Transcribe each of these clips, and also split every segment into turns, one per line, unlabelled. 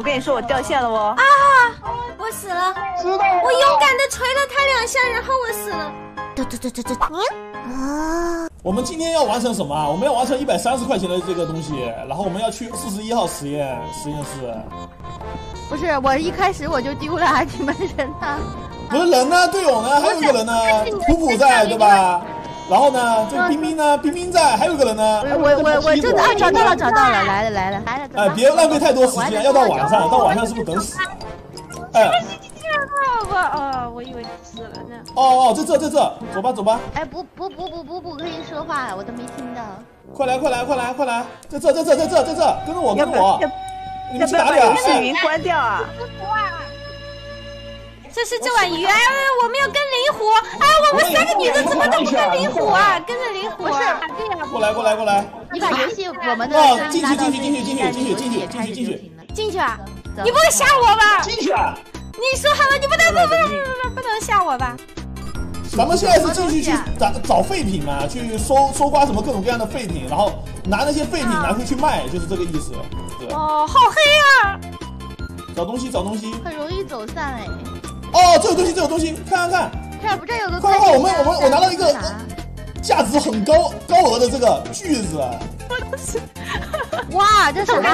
我跟你说，我掉线了哦。
啊！我死了！我勇敢的捶了他两下，然后我死了。
对对对对对。啊！
我们今天要完成什么啊？我们要完成一百三十块钱的这个东西，然后我们要去四十一号实验实验室。
不是，我一开始我就丢了，你们人呢？
不是人呢？队友呢？还有一个人呢？普普在对吧？然后呢？这冰冰呢？冰冰在，还有个人呢？
我我我就啊，找到了找到了，来了来了来了。
哎，别浪费太多时间，要到晚上，到晚上是不是等死？哎。
我哦，我以为死了呢。
哦哦，在这在这，走吧走吧。
哎，不不不不不不可以说话，我都没听到。
快来快来快来快来，在这在这在这在这，跟着我跟着我。你们去哪里啊？
游戏云关掉啊！
这是这碗鱼哎！我们要跟灵狐哎！我们三个女的怎么都不跟灵狐啊？跟着灵狐，不
是？啊！
过来过来过来！
你把游戏我们的
进去进去进去进去进去进去进去进去
进去啊！你不会吓我吧？
进去啊！
你说好了，你不能不不不不不能吓我吧？
咱们现在是进去去找找废品嘛，去收收刮什么各种各样的废品，然后拿那些废品拿出去卖，就是这个意思。
哦，好黑啊！
找东西找东西，
很容易走散哎。
哦，这有东西这有东西，看看看。
这不这有个
快快快，我们我们我拿到一个价值很高高额的这个锯子。
哇，这是什么？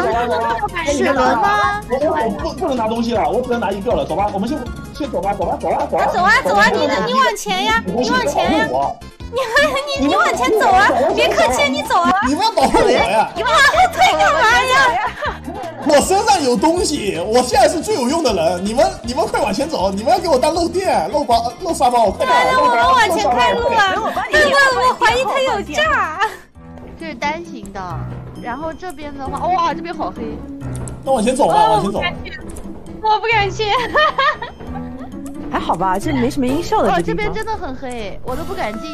齿轮吗？
我我不不能拿东西了，我只能拿一个了。走吧，我们先先走吧，走吧，走啊走啊
走啊走啊！你你往前呀，你往前呀！你你 你往前走啊！别客气，你走啊！
你们要保护我呀！
你往后退干嘛呀？
我身上有东西，我现在是最有用的人。你们你们快往前走！你们要给我当漏电、漏包、漏沙包，快点！
那我们往前开路啊！我我我怀疑他有诈。
这是单行的。然后这边的话，哇，这边好黑。
那往前走啊，往前走。
我不敢去。
还好吧，这没什么音效的。哦，
这边真的很黑，我都不敢进。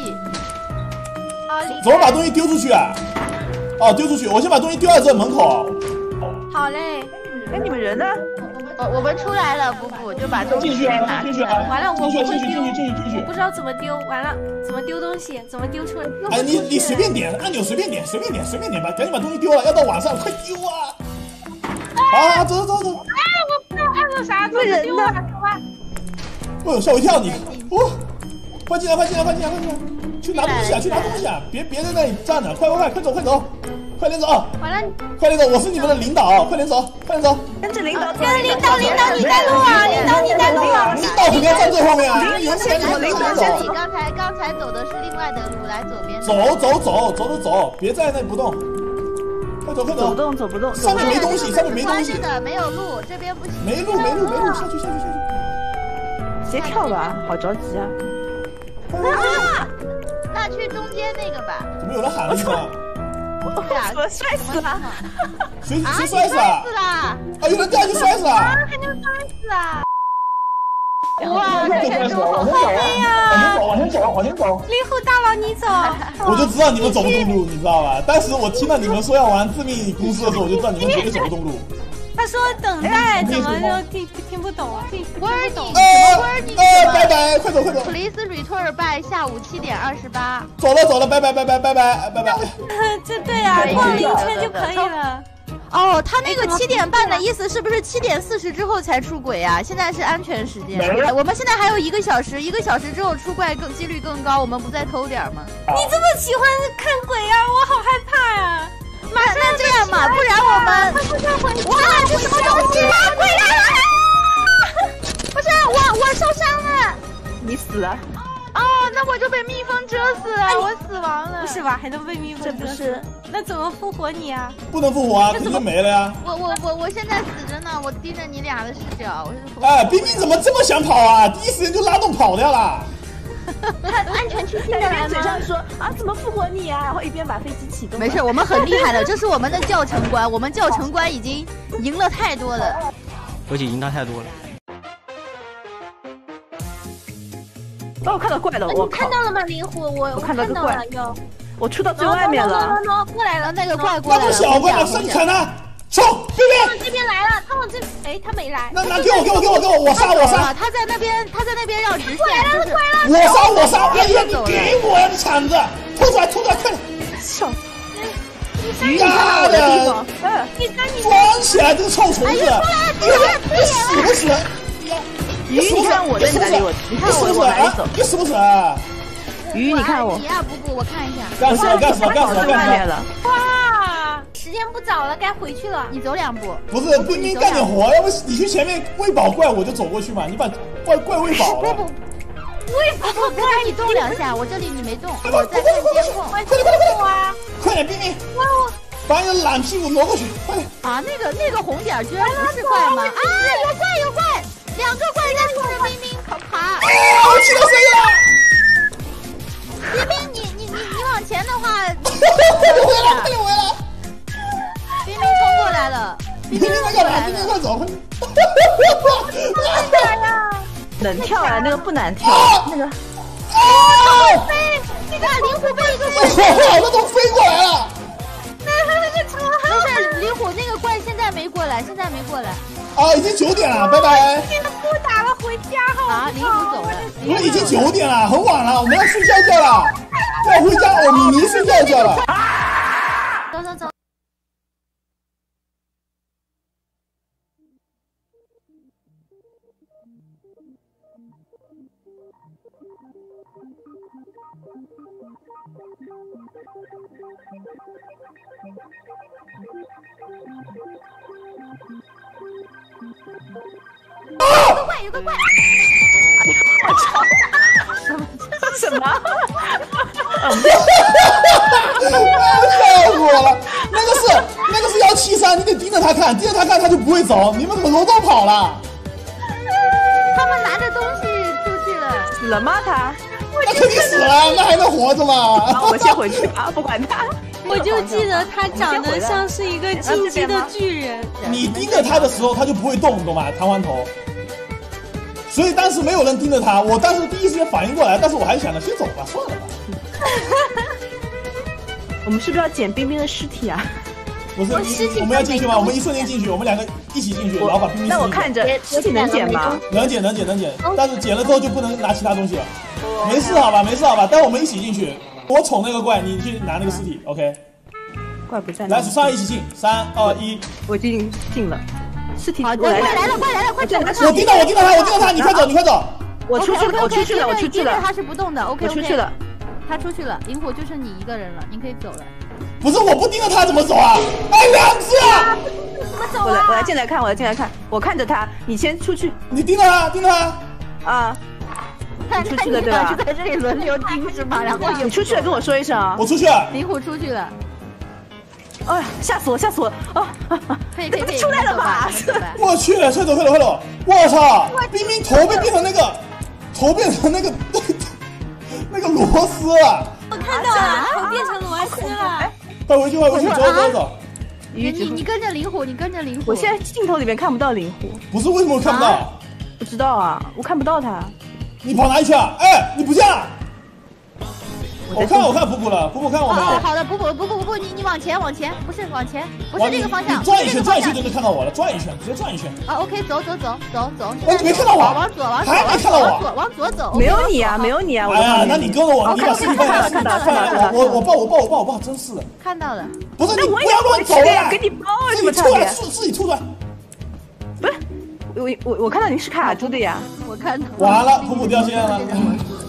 怎么把东西丢出去啊？哦，丢出去，我先把东西丢在这门口。
好嘞。
哎，你们人呢？
我我们出来了，补补就把东西拿
进去。
完了，我不会丢。不知道怎么丢，完了，怎么丢东西？怎么丢出来？
哎，你你随便点按钮，随便点，随便点，随便点吧，赶紧把东西丢了，要到晚上，快丢啊！啊，走走走走。
哎，我不知道按了啥，怎么丢啊？走吧。
哦，吓我一跳，你哦，快进来，快进来，快进来，快进来，去拿东西啊，去拿东西啊，别别在那里站着，快快快，快走快走。快点走！
完了，
快点走！我是你们的领导，快点走，快点走！
跟着领导，
跟着领导，领导你带路啊！领导你带路啊！
领导肯定要站最后面啊！
领导先走，领导先走。刚才刚才走的是另外的路，来左边。
走走走走走走，别在那不动。快走快走！
走不动走不动。
上面没东西，上面没东西。
的没有路，这边不行。
没路没路没路，下去下去下去。
直接跳吧，好着急啊！
啊！那去中间那个吧。
怎么有人喊了一声？
我摔死了！
谁谁摔死了？啊！有人掉下去摔死了！
啊！还能摔死啊！
哇！这全是好
黑呀！
往前走，往前走，往前走！
灵狐大佬，你走！
我就知道你们走不动路，你知道吧？当时我听到你们说要玩致命公司的时候，我就知道你们绝对走不动路。
他说等待，怎么就听听不懂啊？听不懂。
快走快走。
Please return by 下午七点二十八。
走了走了，拜拜拜拜拜拜拜拜。
这对啊，逛了一圈就可以了。
哦，他那个七点半的意思是不是七点四十之后才出轨啊？现在是安全时间。我们现在还有一个小时，一个小时之后出怪更几率更高，我们不再偷点吗？
你这么喜欢看鬼啊？我好害怕呀！
那那这样吧，不然我们哇，这什么东西？鬼来了！不是我，我受伤了。
你死了。
哦，那我就被蜜蜂蛰死了，我死亡了。
不是吧？还能被蜜蜂蛰死？那怎么复活你啊？
不能复活啊，肯定没了呀。
我我我我现在死着呢，我盯着你俩的视角，我是。
哎，冰冰怎么这么想跑啊？第一时间就拉动跑掉了。
他安全区进来
嘴上说啊，怎么复活你啊？然后一边把飞机启动。
没事，我们很厉害的，这是我们的教程官，我们教程官已经赢了太多了，
而且赢他太多了。
哦，我看到怪了，我
看到了吗？灵狐，我
我看到
个
怪，我出到最外面了。
过来了，
那个怪过来了。
那不小怪，生啃呢？冲！这边，
往这边来了，他往这，哎，他没来。
那那给我，给我，给我，给我，我杀，我杀。
他在那边，他在那边绕直线。
过来了，过来了。
我杀，我杀。哎呀，你给我呀，你铲子，吐出来，吐出来，快点。
笑。鱼，你看到我的地方，嗯，
第三你
装起来，这个臭虫子！你你死不死？
鱼，你看我在哪里？我，你看我我哪里走？
你死不死？
鱼，你看我
你，呀，补补，我看一下。
干死了，干死了，干死了，
在外
干死了！
面了。
哇，时间不早了，该回去了。
你走两步。
不是，冰冰干点活，要不你去前面喂饱怪，我就走过去嘛。你把怪怪喂饱了。
为什么
不该你动两下，我这里你没动，我在看监控。
关键动啊？
快点，冰冰，把你的懒屁股挪过去，快点！
啊，那个那个红点儿居然不是怪吗？啊，有怪有怪，两个怪在冲着冰冰爬。
啊，我听到声音了！
冰冰，你你你你往前的话，
快点回来，快点回来！
冰冰冲过来了，
冰冰在干嘛？冰冰快走，快点！
能跳啊，那个不难跳，那个
啊！
飞，那个灵狐被一个怪，
哇，那都飞过来了！
不是灵狐那个怪现在没过来，现在没过来
啊，已经九点了，拜拜。
现在不打了，回家好
啊！灵虎走了，
不是已经九点了，很晚了，我们要睡觉觉了，要回家哦，米妮睡觉觉了。
走走走。有个怪，有个怪。
什么？
笑死我了！那个是那个是幺七三，你得盯着他看，盯着他看他就不会走。你们怎么都都跑了？
他们拿着东西出去了。
死了吗？他？
那肯定死了，那还能活着吗？
好，我先回去吧，不管他。
我就记得他长得像是一个进击的巨人。
你盯着他的时候，他就不会动，懂吗？弹簧头。所以当时没有人盯着他，我当时第一时间反应过来，但是我还是想着先走吧，算了吧。
我们是不是要捡冰冰的尸体啊？
不是，你我们要进去吗？我们一瞬间进去，我们两个一起进去，然后把冰冰。
那我看着尸体能捡吗？
能捡，能捡，能捡，但是捡了之后就不能拿其他东西了。没事，好吧，没事，好吧。但我们一起进去，我宠那个怪，你去拿那个尸体，OK？
怪不在。
来，数三一起进，三二一。
我已经进了。尸体，
快来了，快来了，快走！
我盯到，我盯到他，我盯到他，你快走，你快走。
我出去了，我出去了，我出去了。
他是不动的，OK，
我出去了。
他出去了，萤火就剩你一个人了，你可以走了。
不是，我不盯着他怎么走啊？哎，两只啊！
怎么走啊？
我来，我来进来看，我来进来看，我看着他，你先出去。
你盯着他，盯着他。
啊。你出去了对吧？
就在这里轮流盯是吗？然后
你出去了跟我说一声啊。
我出去了。
灵虎出去了。
哎呀，吓死我，吓死我！啊，
可以可以
出来了吧？
我去，快走快走快走！我操，冰冰头被变成那个，头变成那个 那个螺丝了。
我看到了，头变成螺丝了。
快回去，快回去，走走走。
你你跟着灵虎，你跟着灵虎。
我现在镜头里面看不到灵虎。
不是，为什么我看不到？
不知道啊，我看不到他。
你跑哪里去啊？哎，你不见了。我看我看普普了，普普看我们。
哦，好的，普普普普普普，你你往前往前，不是往前，不是这个方向，
转一圈转一圈就能看到我了，转一圈直接转一圈。
啊，OK，走走走走走。
哎，你没看到我？
往左往左，
还没看到我？
往左走。
没有你啊，没有你啊。
哎呀，那你跟着我，你把视频放下，
看到看到看到。
我我抱我抱我抱我抱，真是的。
看到了。
不是你不要乱走呀！
给你抱啊！
自己出来，自自己出来。
不是，我我我看到你是卡住的呀。
我看到。
完了，普普掉线了。